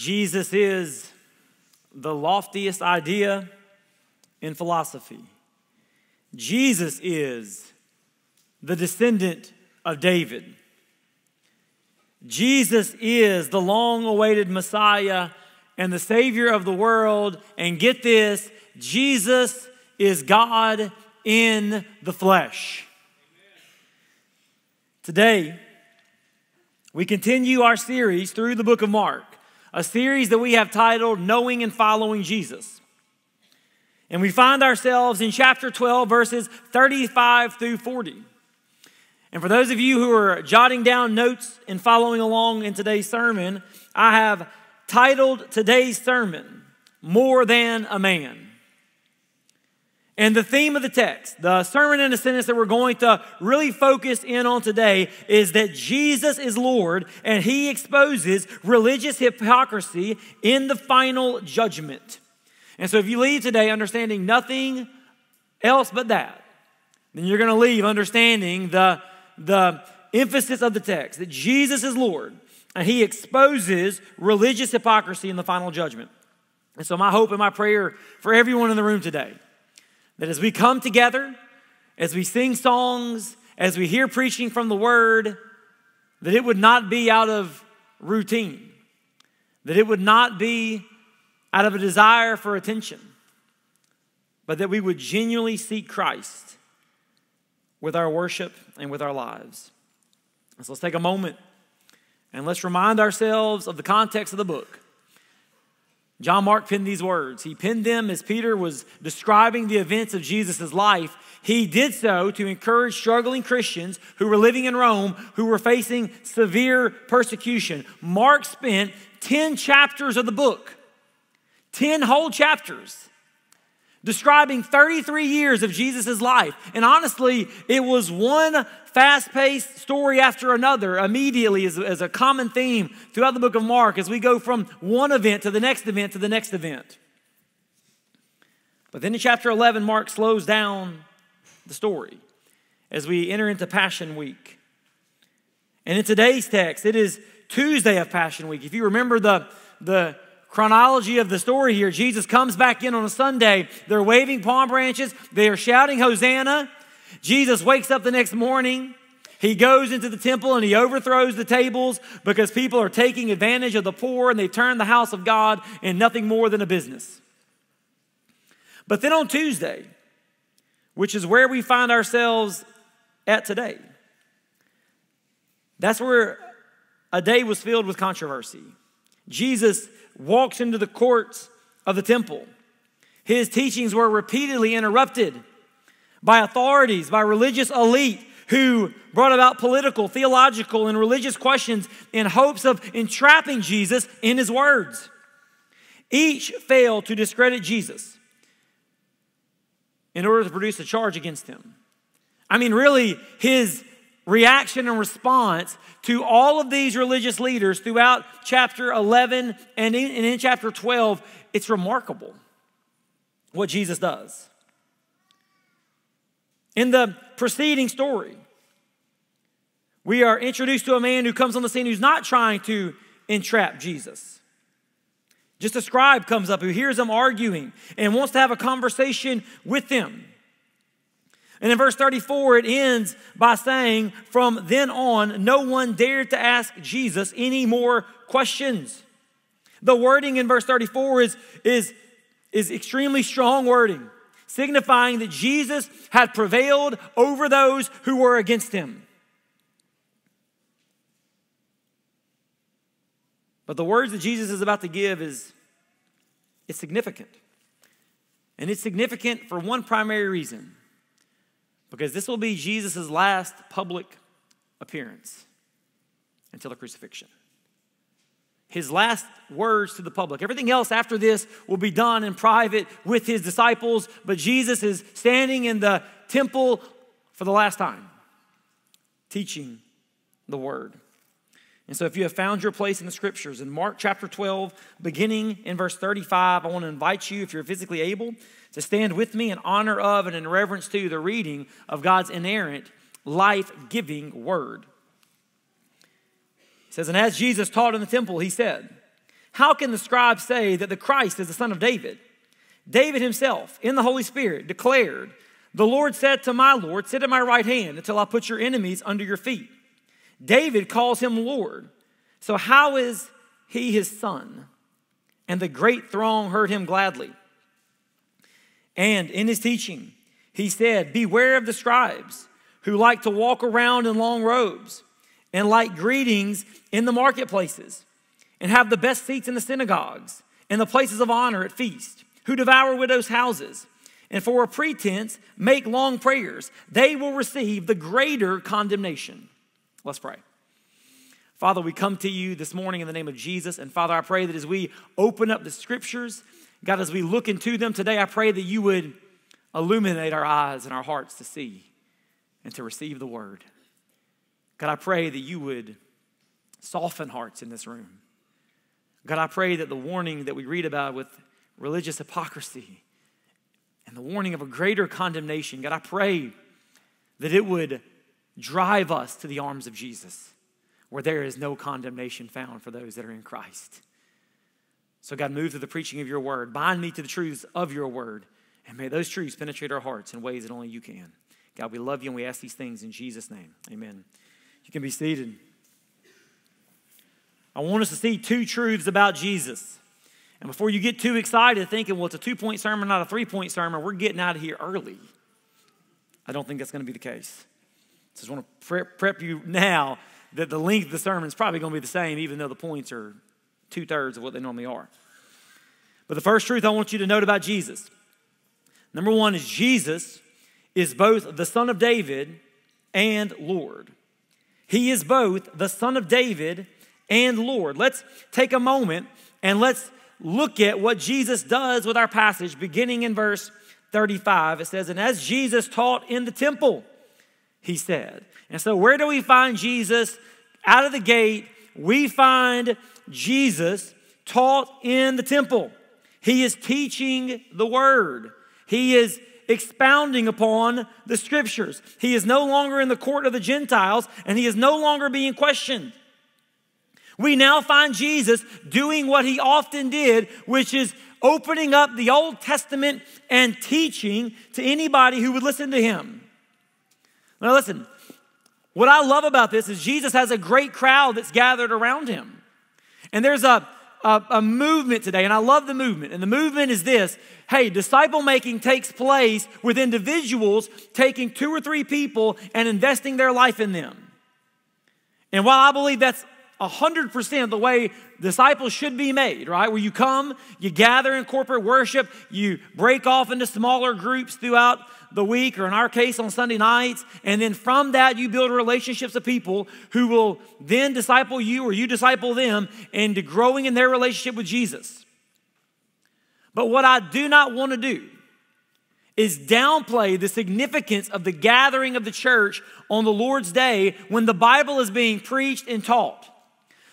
Jesus is the loftiest idea in philosophy. Jesus is the descendant of David. Jesus is the long awaited Messiah and the Savior of the world. And get this Jesus is God in the flesh. Today, we continue our series through the book of Mark, a series that we have titled Knowing and Following Jesus. And we find ourselves in chapter 12, verses 35 through 40. And for those of you who are jotting down notes and following along in today's sermon, I have titled today's sermon, More Than a Man. And the theme of the text, the sermon in a sentence that we're going to really focus in on today is that Jesus is Lord and he exposes religious hypocrisy in the final judgment. And so if you leave today understanding nothing else but that, then you're going to leave understanding the the emphasis of the text that Jesus is Lord and he exposes religious hypocrisy in the final judgment. And so, my hope and my prayer for everyone in the room today that as we come together, as we sing songs, as we hear preaching from the word, that it would not be out of routine, that it would not be out of a desire for attention, but that we would genuinely seek Christ with our worship and with our lives. So let's take a moment and let's remind ourselves of the context of the book. John Mark penned these words. He penned them as Peter was describing the events of Jesus' life. He did so to encourage struggling Christians who were living in Rome, who were facing severe persecution. Mark spent 10 chapters of the book, 10 whole chapters, describing 33 years of Jesus' life. And honestly, it was one fast paced story after another immediately as, as, a common theme throughout the book of Mark as we go from one event to the next event to the next event. But then in chapter 11, Mark slows down the story as we enter into Passion Week. And in today's text, it is Tuesday of Passion Week. If you remember the, the chronology of the story here, Jesus comes back in on a Sunday. They're waving palm branches, they are shouting, Hosanna. Jesus wakes up the next morning. He goes into the temple and he overthrows the tables because people are taking advantage of the poor and they turn the house of God in nothing more than a business. But then on Tuesday, which is where we find ourselves at today, that's where a day was filled with controversy. Jesus walks into the courts of the temple. His teachings were repeatedly interrupted by authorities, by religious elite who brought about political, theological, and religious questions in hopes of entrapping Jesus in his words. Each failed to discredit Jesus in order to produce a charge against him. I mean, really, his reaction and response to all of these religious leaders throughout chapter 11 and in, and in chapter 12, it's remarkable what Jesus does. In the preceding story, we are introduced to a man who comes on the scene who's not trying to entrap Jesus. Just a scribe comes up who hears them arguing and wants to have a conversation with them. And in verse 34, it ends by saying, From then on, no one dared to ask Jesus any more questions. The wording in verse 34 is, is, is extremely strong wording, signifying that Jesus had prevailed over those who were against him. But the words that Jesus is about to give is it's significant. And it's significant for one primary reason because this will be Jesus' last public appearance until the crucifixion. His last words to the public. Everything else after this will be done in private with his disciples, but Jesus is standing in the temple for the last time, teaching the word. And so, if you have found your place in the scriptures, in Mark chapter 12, beginning in verse 35, I want to invite you, if you're physically able, to stand with me in honor of and in reverence to the reading of God's inerrant, life giving word. It says, And as Jesus taught in the temple, he said, How can the scribes say that the Christ is the son of David? David himself, in the Holy Spirit, declared, The Lord said to my Lord, Sit at my right hand until I put your enemies under your feet. David calls him Lord. So, how is he his son? And the great throng heard him gladly. And in his teaching, he said, Beware of the scribes who like to walk around in long robes and like greetings in the marketplaces and have the best seats in the synagogues and the places of honor at feast, who devour widows' houses and for a pretense make long prayers. They will receive the greater condemnation. Let's pray. Father, we come to you this morning in the name of Jesus. And Father, I pray that as we open up the scriptures, God, as we look into them today, I pray that you would illuminate our eyes and our hearts to see and to receive the word. God, I pray that you would soften hearts in this room. God, I pray that the warning that we read about with religious hypocrisy and the warning of a greater condemnation, God, I pray that it would drive us to the arms of Jesus where there is no condemnation found for those that are in Christ. So, God, move through the preaching of your word. Bind me to the truths of your word. And may those truths penetrate our hearts in ways that only you can. God, we love you and we ask these things in Jesus' name. Amen. You can be seated. I want us to see two truths about Jesus. And before you get too excited thinking, well, it's a two point sermon, not a three point sermon, we're getting out of here early. I don't think that's going to be the case. So I just want to prep, prep you now that the length of the sermon is probably going to be the same, even though the points are two thirds of what they normally are. But the first truth I want you to note about Jesus number one is Jesus is both the Son of David and Lord. He is both the Son of David and Lord. Let's take a moment and let's look at what Jesus does with our passage, beginning in verse 35. It says, And as Jesus taught in the temple, he said. And so, where do we find Jesus? Out of the gate, we find Jesus taught in the temple. He is teaching the word. He is expounding upon the scriptures. He is no longer in the court of the Gentiles and he is no longer being questioned. We now find Jesus doing what he often did, which is opening up the Old Testament and teaching to anybody who would listen to him. Now, listen, what I love about this is Jesus has a great crowd that's gathered around him. And there's a, a, a, movement today, and I love the movement. And the movement is this hey, disciple making takes place with individuals taking two or three people and investing their life in them. And while I believe that's 100% the way disciples should be made, right? Where you come, you gather in corporate worship, you break off into smaller groups throughout the week, or in our case on Sunday nights. And then from that, you build relationships of people who will then disciple you or you disciple them into growing in their relationship with Jesus. But what I do not want to do is downplay the significance of the gathering of the church on the Lord's day when the Bible is being preached and taught.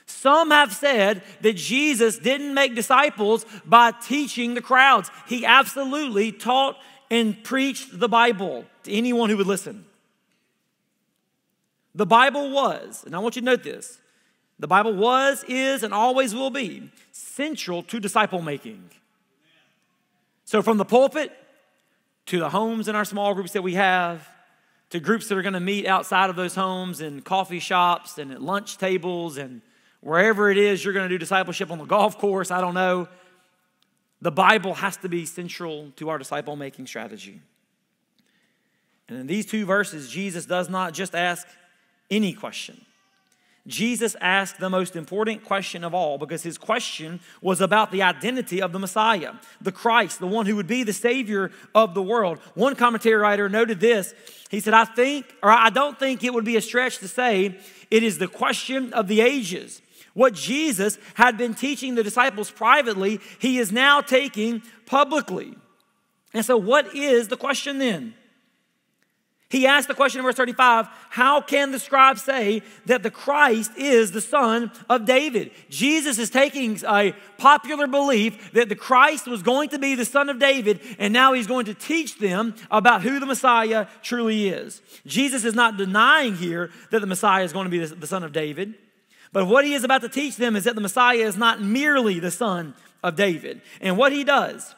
Some have said that Jesus didn't make disciples by teaching the crowds. He absolutely taught and preached the Bible to anyone who would listen. The Bible was, and I want you to note this the Bible was, is, and always will be central to disciple making. So, from the pulpit to the homes in our small groups that we have, to groups that are going to meet outside of those homes in coffee shops and at lunch tables and wherever it is you're going to do discipleship on the golf course, I don't know. The Bible has to be central to our disciple making strategy. And in these two verses, Jesus does not just ask any question. Jesus asked the most important question of all because his question was about the identity of the Messiah, the Christ, the one who would be the Savior of the world. One commentary writer noted this. He said, I think, or I don't think it would be a stretch to say it is the question of the ages. What Jesus had been teaching the disciples privately, he is now taking publicly. And so, what is the question then? He asked the question in verse 35 How can the scribe say that the Christ is the son of David? Jesus is taking a popular belief that the Christ was going to be the son of David, and now he's going to teach them about who the Messiah truly is. Jesus is not denying here that the Messiah is going to be the son of David. But what he is about to teach them is that the Messiah is not merely the son of David. And what he does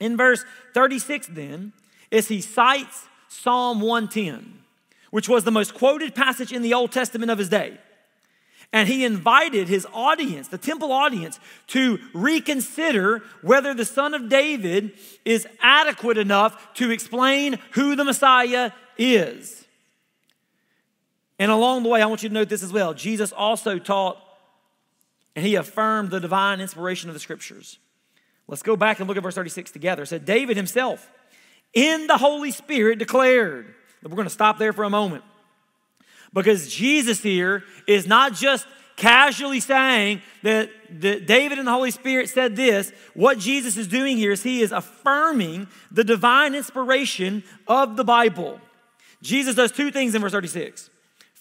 in verse 36 then is he cites Psalm 110, which was the most quoted passage in the Old Testament of his day. And he invited his audience, the temple audience, to reconsider whether the son of David is adequate enough to explain who the Messiah is. And along the way, I want you to note this as well. Jesus also taught and he affirmed the divine inspiration of the scriptures. Let's go back and look at verse 36 together. It said, David himself, in the Holy Spirit, declared. We're going to stop there for a moment. Because Jesus here is not just casually saying that, that David and the Holy Spirit said this. What Jesus is doing here is he is affirming the divine inspiration of the Bible. Jesus does two things in verse 36.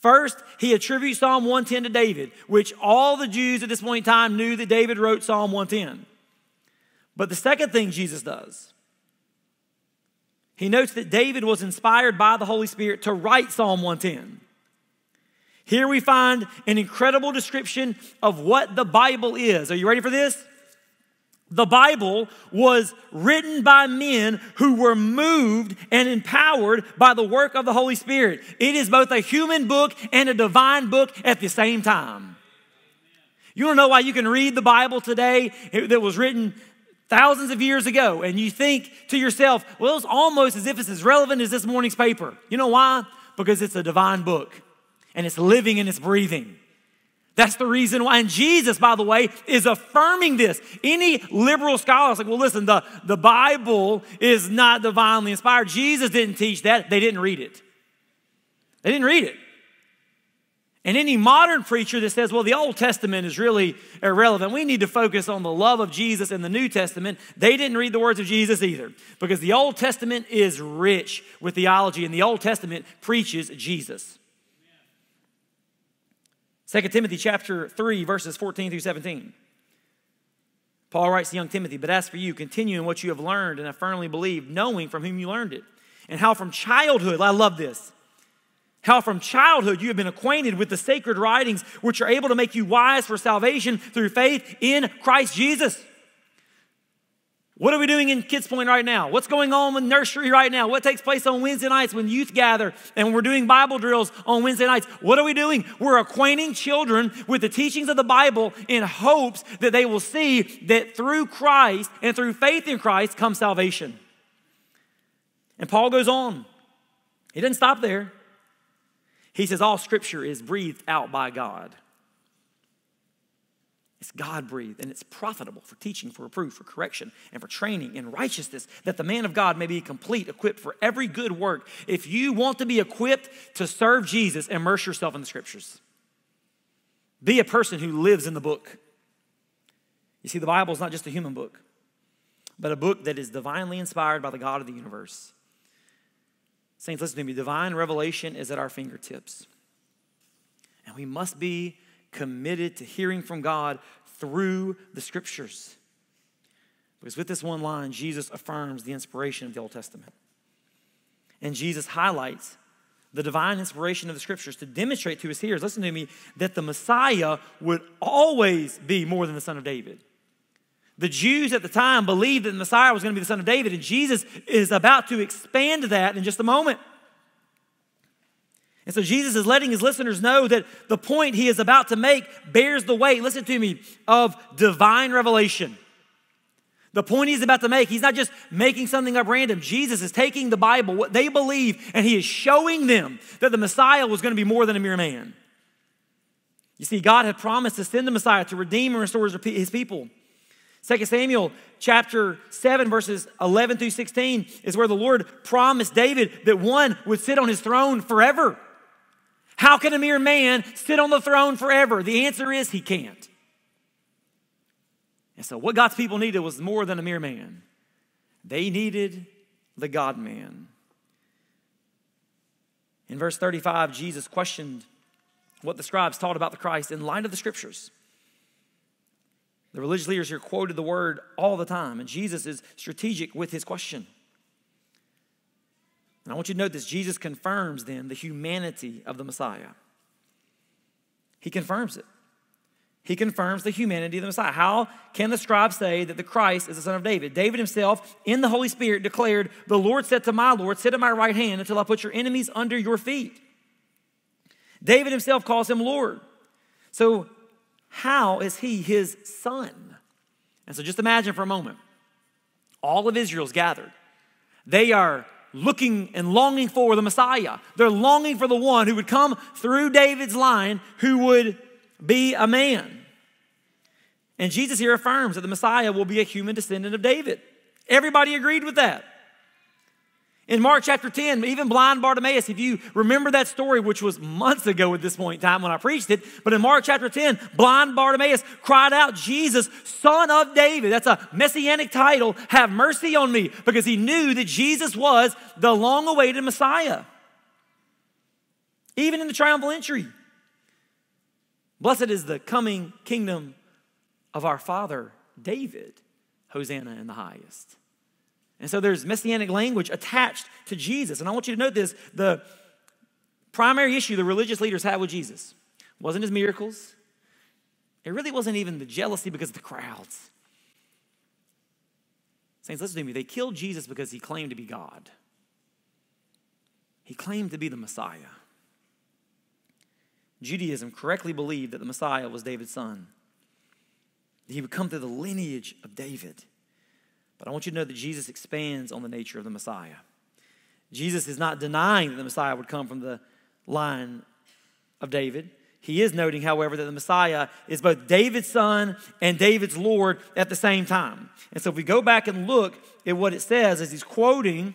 First, he attributes Psalm 110 to David, which all the Jews at this point in time knew that David wrote Psalm 110. But the second thing Jesus does, he notes that David was inspired by the Holy Spirit to write Psalm 110. Here we find an incredible description of what the Bible is. Are you ready for this? The Bible was written by men who were moved and empowered by the work of the Holy Spirit. It is both a human book and a divine book at the same time. You to know why you can read the Bible today that was written thousands of years ago and you think to yourself, well, it's almost as if it's as relevant as this morning's paper. You know why? Because it's a divine book and it's living and it's breathing. That's the reason why. And Jesus, by the way, is affirming this. Any liberal scholar is like, well, listen, the, the Bible is not divinely inspired. Jesus didn't teach that. They didn't read it. They didn't read it. And any modern preacher that says, well, the Old Testament is really irrelevant, we need to focus on the love of Jesus in the New Testament, they didn't read the words of Jesus either. Because the Old Testament is rich with theology, and the Old Testament preaches Jesus. 2 Timothy chapter 3, verses 14 through 17. Paul writes to young Timothy, But as for you, continue in what you have learned and have firmly believed, knowing from whom you learned it, and how from childhood, I love this, how from childhood you have been acquainted with the sacred writings, which are able to make you wise for salvation through faith in Christ Jesus. What are we doing in Kids Point right now? What's going on in nursery right now? What takes place on Wednesday nights when youth gather and we're doing Bible drills on Wednesday nights? What are we doing? We're acquainting children with the teachings of the Bible in hopes that they will see that through Christ and through faith in Christ comes salvation. And Paul goes on. He doesn't stop there. He says, All scripture is breathed out by God it's God breathed and it's profitable for teaching, for reproof, for correction, and for training in righteousness, that the man of God may be complete, equipped for every good work. If you want to be equipped to serve Jesus, immerse yourself in the scriptures. Be a person who lives in the book. You see, the Bible is not just a human book, but a book that is divinely inspired by the God of the universe. Saints, listen to me. Divine revelation is at our fingertips. And we must be committed to hearing from God through the scriptures. Because with this one line, Jesus affirms the inspiration of the Old Testament. And Jesus highlights the divine inspiration of the scriptures to demonstrate to his hearers, listen to me, that the Messiah would always be more than the son of David. The Jews at the time believed that the Messiah was going to be the son of David, and Jesus is about to expand that in just a moment. And so Jesus is letting his listeners know that the point he is about to make bears the weight, listen to me, of divine revelation. The point he's about to make, he's not just making something up random. Jesus is taking the Bible, what they believe, and he is showing them that the Messiah was going to be more than a mere man. You see, God had promised to send the Messiah to redeem and restore his people. 2 Samuel chapter 7, verses 11 through 16 is where the Lord promised David that one would sit on his throne forever. How can a mere man sit on the throne forever? The answer is he can't. And so, what God's people needed was more than a mere man, they needed the God man. In verse 35, Jesus questioned what the scribes taught about the Christ in light of the scriptures. The religious leaders here quoted the word all the time, and Jesus is strategic with his question. And I want you to note this Jesus confirms then the humanity of the Messiah. He confirms it. he confirms the humanity of the Messiah. How can the scribe say that the Christ is the son of David? David himself, in the Holy Spirit, declared, The Lord said to my Lord, Sit at my right hand until I put your enemies under your feet. David himself calls him Lord. So, how is he his son? And so, just imagine for a moment all of Israel's gathered. They are looking and longing for the Messiah. They're longing for the one who would come through David's line, who would be a man. And Jesus here affirms that the Messiah will be a human descendant of David. Everybody agreed with that. In Mark chapter 10, even blind Bartimaeus, if you remember that story, which was months ago at this point in time when I preached it, but in Mark chapter 10, blind Bartimaeus cried out, Jesus, son of David. That's a messianic title. Have mercy on me, because he knew that Jesus was the long awaited Messiah. Even in the triumphal entry, blessed is the coming kingdom of our father David. Hosanna in the highest. And so there's messianic language attached to Jesus. And I want you to note this the primary issue the religious leaders had with Jesus wasn't his miracles, it really wasn't even the jealousy because of the crowds. Saints, listen to me. They killed Jesus because he claimed to be God. He claimed to be the Messiah. Judaism correctly believed that the Messiah was David's son. He would come through the lineage of David. But I want you to know that Jesus expands on the nature of the Messiah. Jesus is not denying that the Messiah would come from the line of David. He is noting, however, that the Messiah is both David's son and David's Lord at the same time. And so if we go back and look at what it says as he's quoting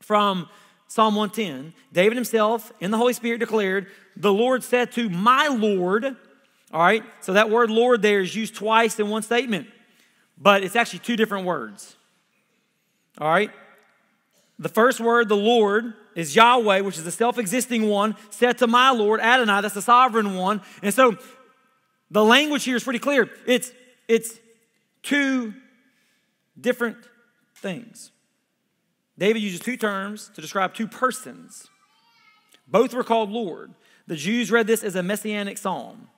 from Psalm 110, David himself in the Holy Spirit declared, The Lord said to my Lord, all right, so that word Lord there is used twice in one statement but it's actually two different words. All right? The first word, the Lord, is Yahweh, which is the self existing one, said to my Lord, Adonai, that's the sovereign one. And so the language here is pretty clear. It's, it's two different things. David uses two terms to describe two persons. Both were called Lord. The Jews read this as a messianic psalm.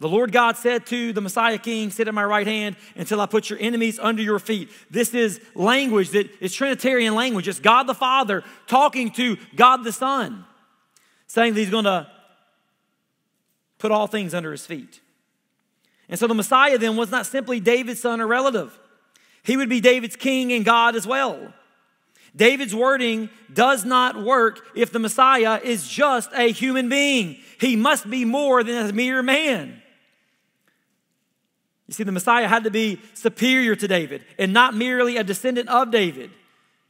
The Lord God said to the Messiah King, Sit at my right hand until I put your enemies under your feet. This is language that is Trinitarian language. It's God the Father talking to God the Son, saying that He's going to put all things under His feet. And so the Messiah then was not simply David's son or relative, he would be David's king and God as well. David's wording does not work if the Messiah is just a human being. He must be more than a mere man. You see, the Messiah had to be superior to David and not merely a descendant of David,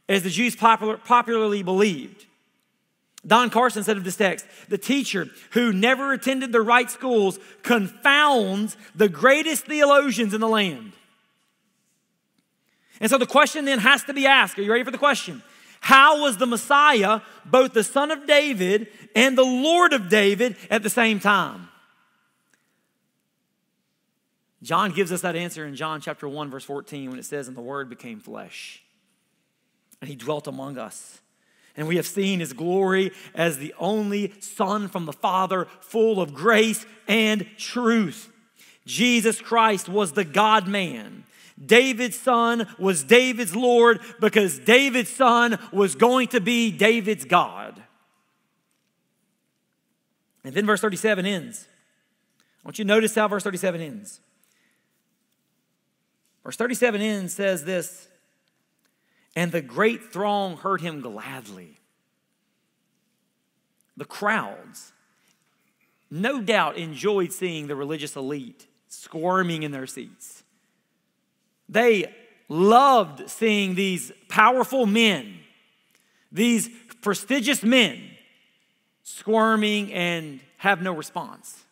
as the Jews popular, popularly believed. Don Carson said of this text the teacher who never attended the right schools confounds the greatest theologians in the land. And so the question then has to be asked are you ready for the question? How was the Messiah both the son of David and the Lord of David at the same time? John gives us that answer in John chapter 1, verse 14, when it says, And the Word became flesh, and He dwelt among us. And we have seen His glory as the only Son from the Father, full of grace and truth. Jesus Christ was the God man. David's son was David's Lord because David's son was going to be David's God. And then verse 37 ends. I want you to notice how verse 37 ends. Verse 37 in says this And the great throng heard him gladly. The crowds, no doubt, enjoyed seeing the religious elite squirming in their seats. They loved seeing these powerful men, these prestigious men, squirming and have no response.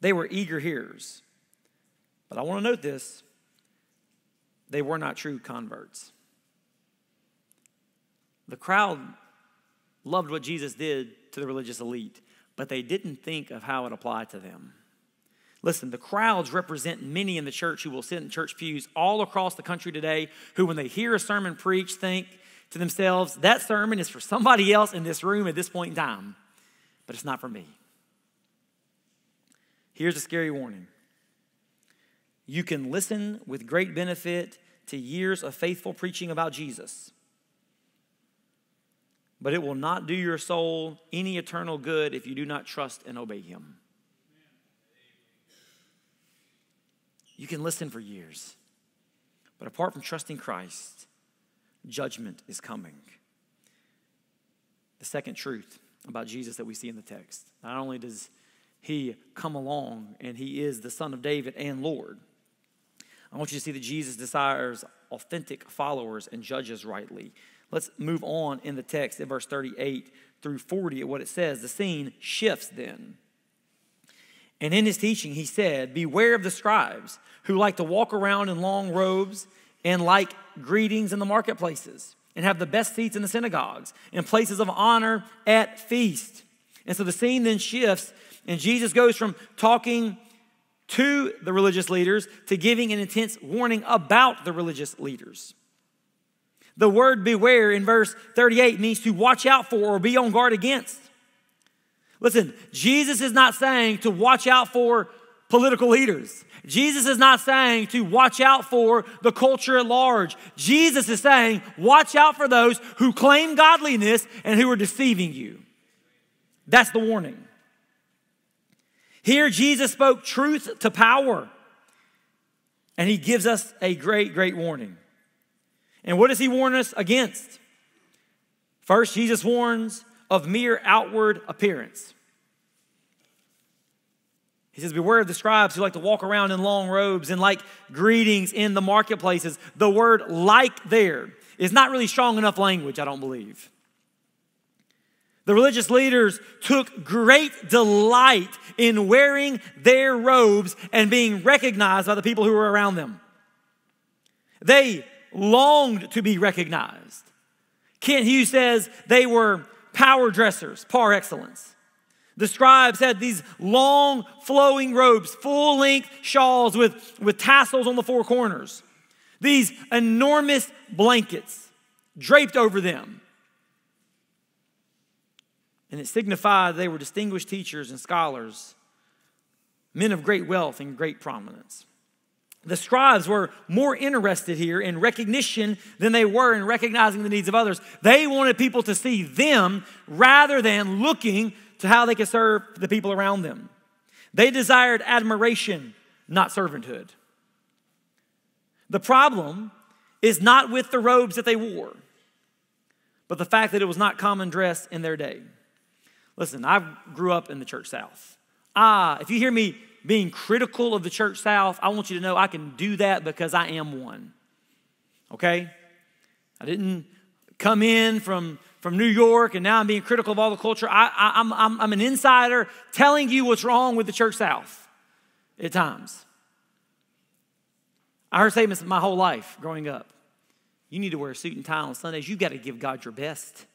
They were eager hearers. But I want to note this they were not true converts. The crowd loved what Jesus did to the religious elite, but they didn't think of how it applied to them. Listen, the crowds represent many in the church who will sit in church pews all across the country today who, when they hear a sermon preached, think to themselves, that sermon is for somebody else in this room at this point in time. but it's not for me. Here's a scary warning you can listen with great benefit to years of faithful preaching about Jesus, but it will not do your soul any eternal good if you do not trust and obey Him. You can listen for years, but apart from trusting Christ, judgment is coming. The second truth about Jesus that we see in the text not only does he come along and he is the son of David and Lord, I want you to see that Jesus desires authentic followers and judges rightly. Let's move on in the text in verse 38 through 40 at what it says. The scene shifts then. And in his teaching, he said, Beware of the scribes who like to walk around in long robes and like greetings in the marketplaces and have the best seats in the synagogues and places of honor at feast. And so the scene then shifts, and Jesus goes from talking to the religious leaders to giving an intense warning about the religious leaders. The word beware in verse 38 means to watch out for or be on guard against. Listen, Jesus is not saying to watch out for political leaders. Jesus is not saying to watch out for the culture at large. Jesus is saying, watch out for those who claim godliness and who are deceiving you. That's the warning. Here, Jesus spoke truth to power, and he gives us a great, great warning. And what does he warn us against? First, Jesus warns of mere outward appearance. He says, Beware of the scribes who like to walk around in long robes and like greetings in the marketplaces. The word like there is not really strong enough language, I don't believe. The religious leaders took great delight in wearing their robes and being recognized by the people who were around them. They longed to be recognized. Kent Hughes says they were power dressers par excellence. The scribes had these long flowing robes, full length shawls with, with tassels on the four corners, these enormous blankets draped over them. And it signified they were distinguished teachers and scholars, men of great wealth and great prominence. The scribes were more interested here in recognition than they were in recognizing the needs of others. They wanted people to see them rather than looking to how they could serve the people around them. They desired admiration, not servanthood. The problem is not with the robes that they wore, but the fact that it was not common dress in their day. Listen, I grew up in the church south. Ah, if you hear me being critical of the church south, I want you to know I can do that because I am one. Okay? I didn't come in from, from New York and now I'm being critical of all the culture. I, am I'm, I'm an insider telling you what's wrong with the church south at times. I heard statements my whole life growing up. You need to wear a suit and tie on Sundays. You've got to give God your best.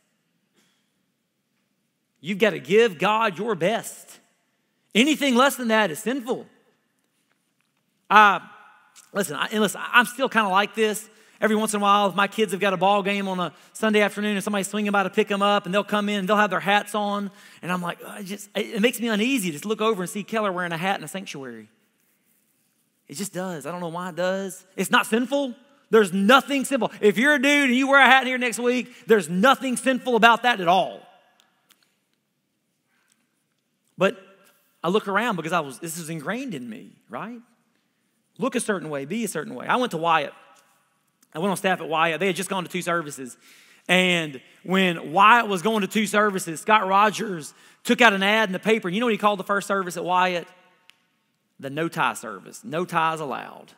You've got to give God your best. Anything less than that is sinful. Uh, listen, I, listen, I'm still kind of like this. Every once in a while, if my kids have got a ball game on a Sunday afternoon and somebody's swinging by to pick them up, and they'll come in and they'll have their hats on, and I'm like, oh, it just it makes me uneasy to just look over and see Keller wearing a hat in a sanctuary. It just does. I don't know why it does. It's not sinful. There's nothing sinful. If you're a dude and you wear a hat here next week, there's nothing sinful about that at all. But I look around because I was this is ingrained in me, right? Look a certain way, be a certain way. I went to Wyatt. I went on staff at Wyatt. They had just gone to two services. And when Wyatt was going to two services, Scott Rogers took out an ad in the paper. You know what he called the first service at Wyatt? The no tie service. No ties allowed.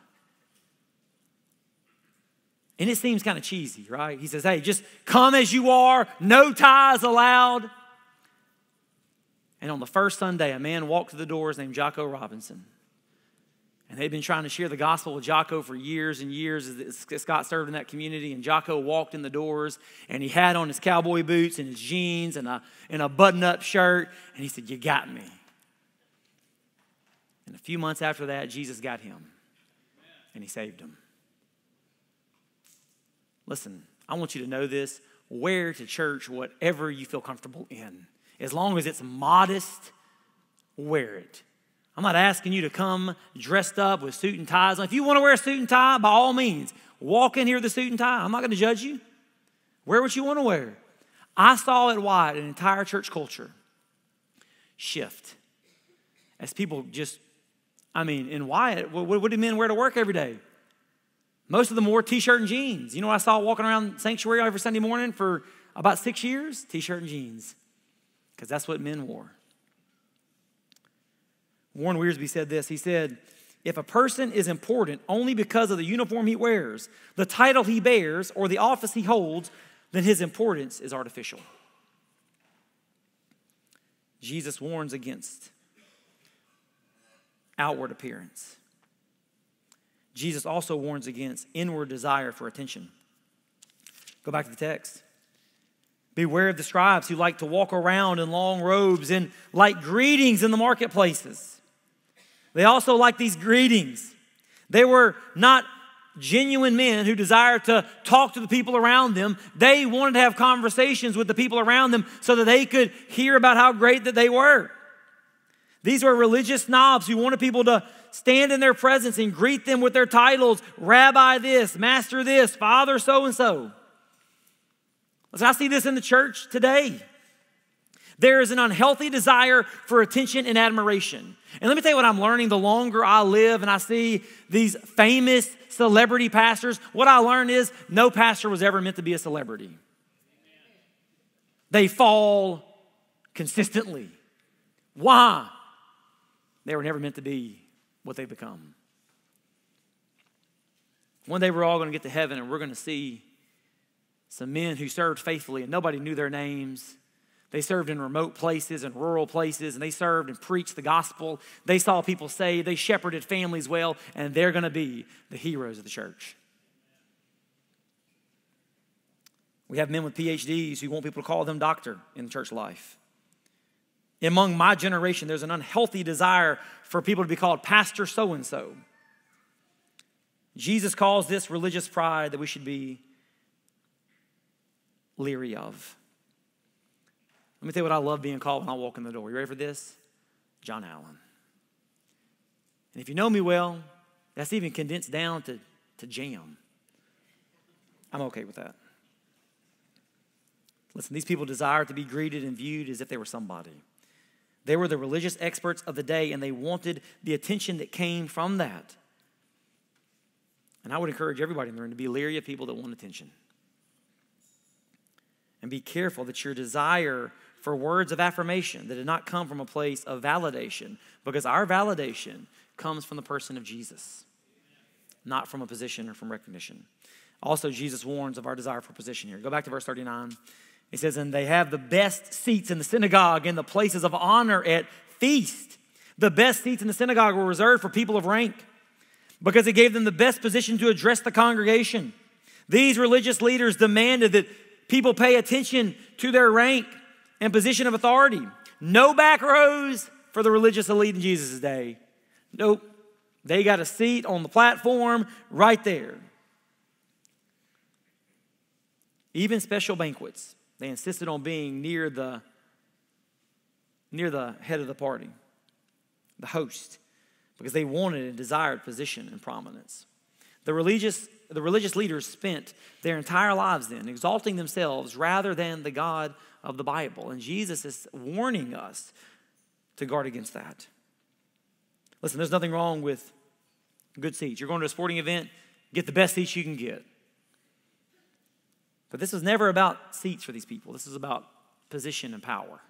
And it seems kind of cheesy, right? He says, hey, just come as you are, no ties allowed. And on the first Sunday, a man walked through the doors named Jocko Robinson. And they'd been trying to share the gospel with Jocko for years and years as Scott served in that community. And Jocko walked in the doors and he had on his cowboy boots and his jeans and a, and a button up shirt. And he said, You got me. And a few months after that, Jesus got him and he saved him. Listen, I want you to know this wear to church whatever you feel comfortable in. As long as it's modest, wear it. I'm not asking you to come dressed up with suit and ties. If you want to wear a suit and tie, by all means, walk in here with a suit and tie. I'm not going to judge you. Wear what you want to wear. I saw at Wyatt an entire church culture shift as people just, I mean, in Wyatt, what, what do men wear to work every day? Most of them wore t shirt and jeans. You know I saw walking around sanctuary every Sunday morning for about six years? T shirt and jeans, because that's what men wore. Warren Wiersbe said this. He said, If a person is important only because of the uniform he wears, the title he bears, or the office he holds, then his importance is artificial. Jesus warns against outward appearance. Jesus also warns against inward desire for attention. Go back to the text. Beware of the scribes who like to walk around in long robes and like greetings in the marketplaces. They also like these greetings. They were not genuine men who desired to talk to the people around them. They wanted to have conversations with the people around them so that they could hear about how great that they were. These were religious knobs who wanted people to stand in their presence and greet them with their titles Rabbi this, Master this, Father so and so. I see this in the church today. There is an unhealthy desire for attention and admiration. And let me tell you what I'm learning the longer I live and I see these famous celebrity pastors, what I learned is no pastor was ever meant to be a celebrity. They fall consistently. Why? They were never meant to be what they become. One day we're all going to get to heaven and we're going to see some men who served faithfully and nobody knew their names. They served in remote places and rural places, and they served and preached the gospel. They saw people saved. They shepherded families well, and they're going to be the heroes of the church. We have men with PhDs who want people to call them doctor in church life. Among my generation, there's an unhealthy desire for people to be called pastor so and so. Jesus calls this religious pride that we should be leery of. Let me tell you what I love being called when I walk in the door. You ready for this? John Allen. And if you know me well, that's even condensed down to, to jam. I'm okay with that. Listen, these people desired to be greeted and viewed as if they were somebody. They were the religious experts of the day, and they wanted the attention that came from that. And I would encourage everybody in the room to be leery of people that want attention. And be careful that your desire for words of affirmation that did not come from a place of validation, because our validation comes from the person of Jesus, not from a position or from recognition. Also, Jesus warns of our desire for position here. Go back to verse 39. He says, And they have the best seats in the synagogue and the places of honor at feast. The best seats in the synagogue were reserved for people of rank because it gave them the best position to address the congregation. These religious leaders demanded that people pay attention to their rank and position of authority. No back rows for the religious elite in Jesus' day. Nope. They got a seat on the platform right there. Even special banquets. They insisted on being near the, near the head of the party, the host, because they wanted and desired position and prominence. The religious, the religious leaders spent their entire lives then exalting themselves rather than the God of the Bible. And Jesus is warning us to guard against that. Listen, there's nothing wrong with good seats. You're going to a sporting event, get the best seats you can get. But this is never about seats for these people, this is about position and power.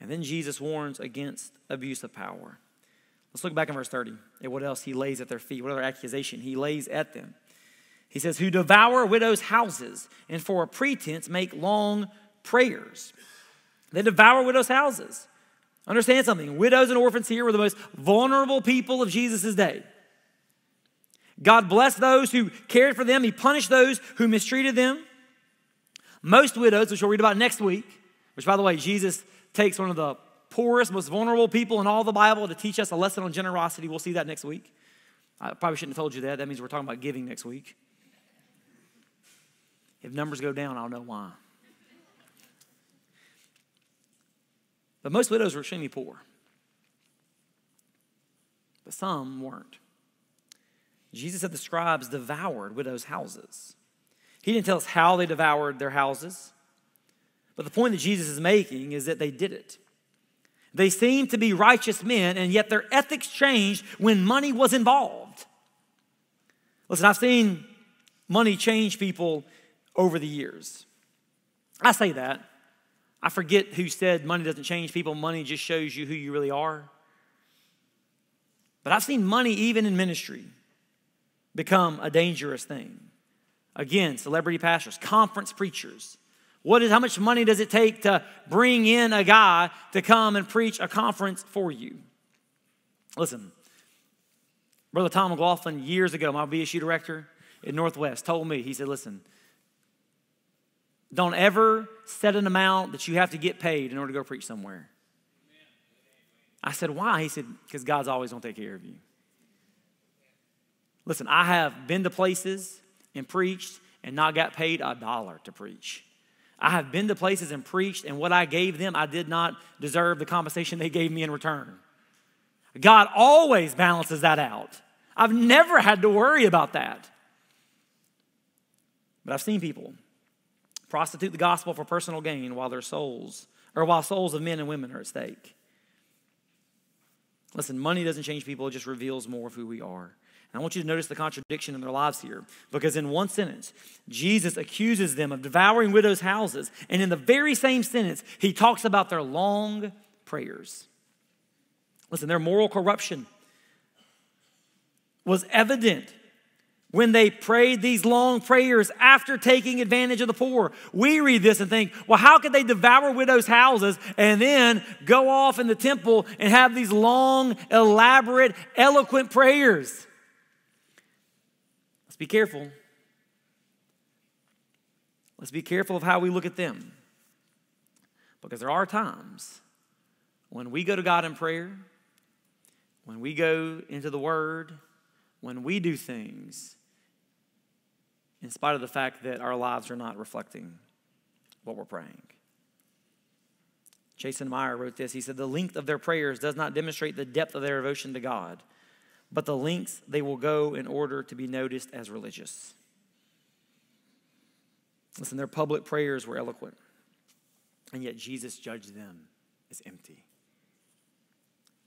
And then Jesus warns against abuse of power. Let's look back in verse 30 at what else he lays at their feet, what other accusation he lays at them. He says, Who devour widows' houses and for a pretense make long prayers. They devour widows' houses. Understand something widows and orphans here were the most vulnerable people of Jesus' day. God blessed those who cared for them, He punished those who mistreated them. Most widows, which we'll read about next week, which, by the way, Jesus takes one of the poorest, most vulnerable people in all the Bible to teach us a lesson on generosity. We'll see that next week. I probably shouldn't have told you that. That means we're talking about giving next week. If numbers go down, I'll know why. But most widows were extremely poor. But some weren't. Jesus said the scribes devoured widows' houses. He didn't tell us how they devoured their houses, but the point that Jesus is making is that they did it. They seemed to be righteous men, and yet their ethics changed when money was involved. Listen, I've seen money change people over the years. I say that. I forget who said money doesn't change people, money just shows you who you really are. But I've seen money, even in ministry, become a dangerous thing. Again, celebrity pastors, conference preachers. What is, how much money does it take to bring in a guy to come and preach a conference for you? Listen, Brother Tom McLaughlin, years ago, my BSU director at Northwest, told me, he said, listen, don't ever set an amount that you have to get paid in order to go preach somewhere. I said, why? He said, because God's always going to take care of you. Listen, I have been to places and preached and not got paid a dollar to preach. I have been to places and preached, and what I gave them, I did not deserve the compensation they gave me in return. God always balances that out. I've never had to worry about that. But I've seen people prostitute the gospel for personal gain while their souls, or while souls of men and women are at stake. Listen, money doesn't change people, it just reveals more of who we are. I want you to notice the contradiction in their lives here. Because in one sentence, Jesus accuses them of devouring widows' houses. And in the very same sentence, he talks about their long prayers. Listen, their moral corruption was evident when they prayed these long prayers after taking advantage of the poor. We read this and think, well, how could they devour widows' houses and then go off in the temple and have these long, elaborate, eloquent prayers? Be careful. Let's be careful of how we look at them. Because there are times when we go to God in prayer, when we go into the Word, when we do things in spite of the fact that our lives are not reflecting what we're praying. Jason Meyer wrote this. He said, The length of their prayers does not demonstrate the depth of their devotion to God, but the lengths they will go in order to be noticed as religious. Listen, their public prayers were eloquent, and yet Jesus judged them as empty.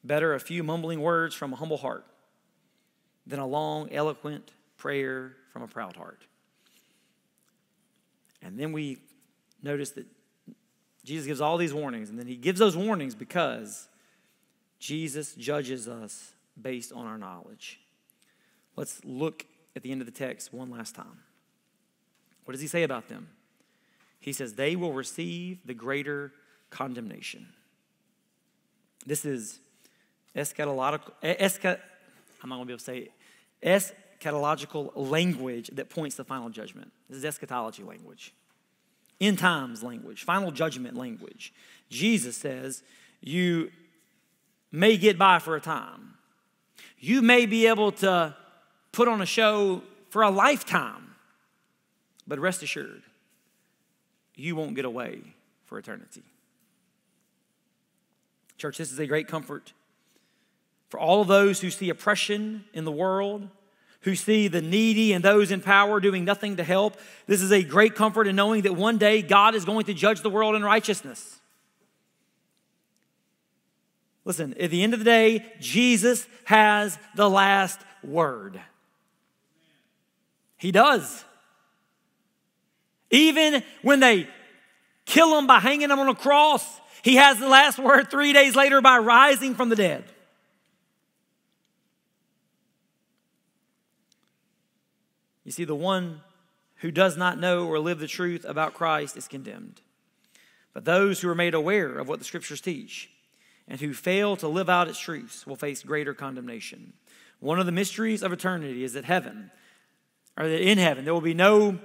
Better a few mumbling words from a humble heart than a long, eloquent prayer from a proud heart. And then we notice that Jesus gives all these warnings, and then he gives those warnings because Jesus judges us based on our knowledge. Let's look at the end of the text one last time. What does he say about them? He says, They will receive the greater condemnation. This is eschatological, eschat, I'm not going to be able to say it eschatological language that points to final judgment. This is eschatology language, end times language, final judgment language. Jesus says, You may get by for a time. You may be able to put on a show for a lifetime, but rest assured, you won't get away for eternity. Church, this is a great comfort for all of those who see oppression in the world who see the needy and those in power doing nothing to help. This is a great comfort in knowing that one day God is going to judge the world in righteousness. Listen, at the end of the day, Jesus has the last word. He does. Even when they kill him by hanging him on a cross, he has the last word three days later by rising from the dead. You see, the one who does not know or live the truth about Christ is condemned. But those who are made aware of what the scriptures teach and who fail to live out its truths will face greater condemnation. One of the mysteries of eternity is that heaven, or that in heaven, there will be no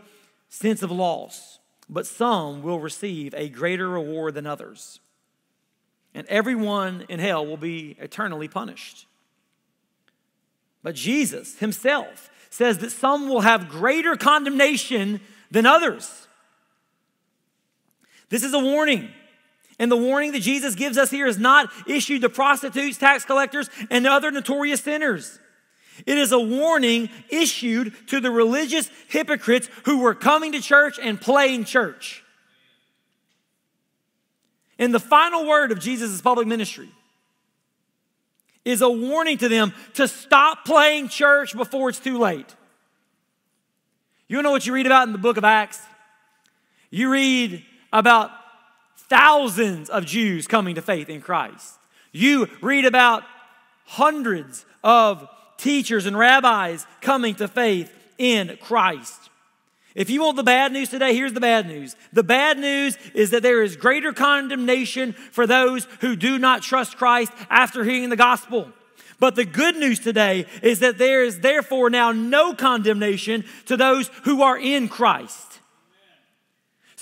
sense of loss, but some will receive a greater reward than others. And everyone in hell will be eternally punished. But Jesus himself says that some will have greater condemnation than others. This is a warning. And the warning that Jesus gives us here is not issued to prostitutes, tax collectors, and other notorious sinners. It is a warning issued to the religious hypocrites who were coming to church and playing church. And the final word of Jesus' public ministry is a warning to them to stop playing church before it's too late. You know what you read about in the book of Acts? You read about thousands of Jews coming to faith in Christ. You read about hundreds of teachers and rabbis coming to faith in Christ. If you want the bad news today, here's the bad news. The bad news is that there is greater condemnation for those who do not trust Christ after hearing the gospel. But the good news today is that there is therefore now no condemnation to those who are in Christ.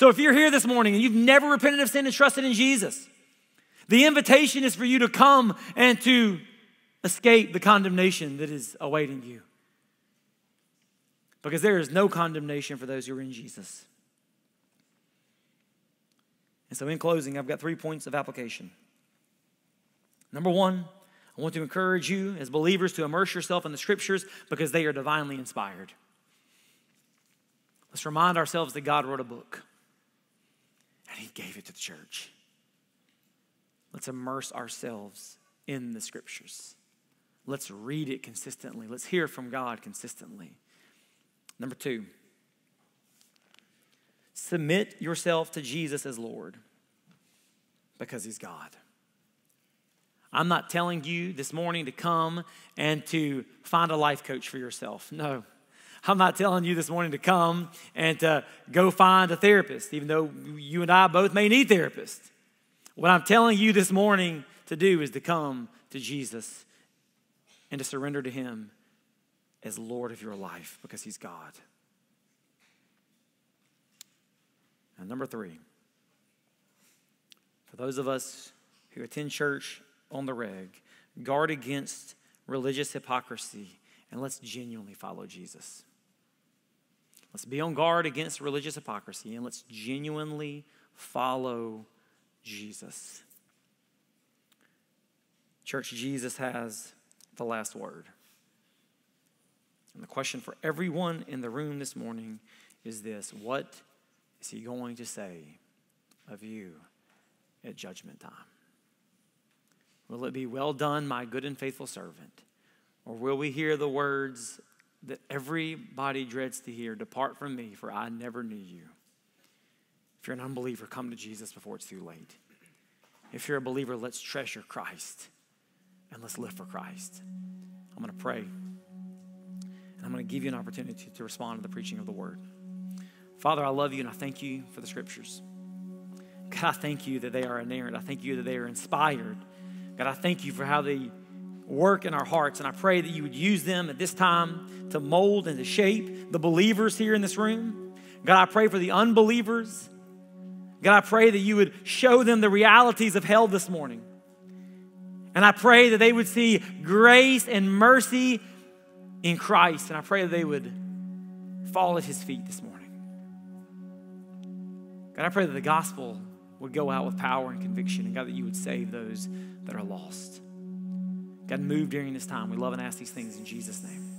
So if you're here this morning and you've never repented of sin and trusted in Jesus, the invitation is for you to come and to escape the condemnation that is awaiting you. Because there is no condemnation for those who are in Jesus. And so, in closing, I've got three points of application. Number one, I want to encourage you as believers to immerse yourself in the scriptures because they are divinely inspired. Let's remind ourselves that God wrote a book and He gave it to the church. Let's immerse ourselves in the scriptures. Let's read it consistently. Let's hear from God consistently. Number two, submit yourself to Jesus as Lord because He's God. I'm not telling you this morning to come and to find a life coach for yourself. No. I'm not telling you this morning to come and to go find a therapist, even though you and I both may need therapists. What I'm telling you this morning to do is to come to Jesus and to surrender to Him as Lord of your life because He's God. And number three, for those of us who attend church on the reg, guard against religious hypocrisy and let's genuinely follow Jesus. Let's be on guard against religious hypocrisy and let's genuinely follow Jesus. Church, Jesus has the last word. And the question for everyone in the room this morning is this What is he going to say of you at judgment time? Will it be, Well done, my good and faithful servant? Or will we hear the words that everybody dreads to hear Depart from me, for I never knew you? If you're an unbeliever, come to Jesus before it's too late. If you're a believer, let's treasure Christ and let's live for Christ. I'm going to pray. And I'm going to give you an opportunity to respond to the preaching of the word. Father, I love you and I thank you for the scriptures. God, I thank you that they are inerrant. I thank you that they are inspired. God, I thank you for how they work in our hearts. And I pray that you would use them at this time to mold and to shape the believers here in this room. God, I pray for the unbelievers. God, I pray that you would show them the realities of hell this morning. And I pray that they would see grace and mercy in Christ. And I pray that they would fall at his feet this morning. God, I pray that the gospel would go out with power and conviction. And God, that you would save those that are lost. God, move during this time. We love and ask these things in Jesus' name.